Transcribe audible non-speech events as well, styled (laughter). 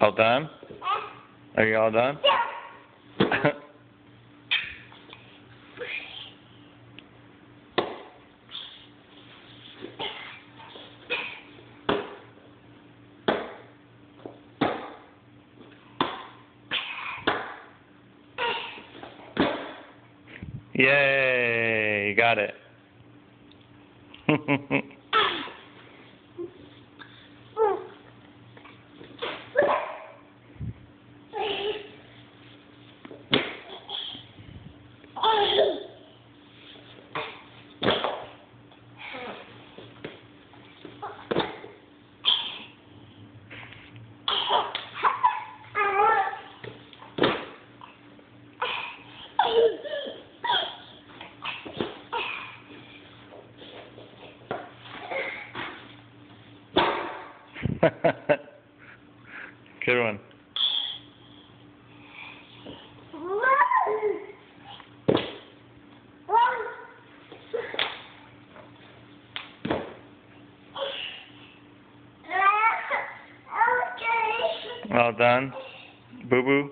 All done? Are you all done? Yeah. Yay, you got it. (laughs) (laughs) Good one. (laughs) All done? Boo boo?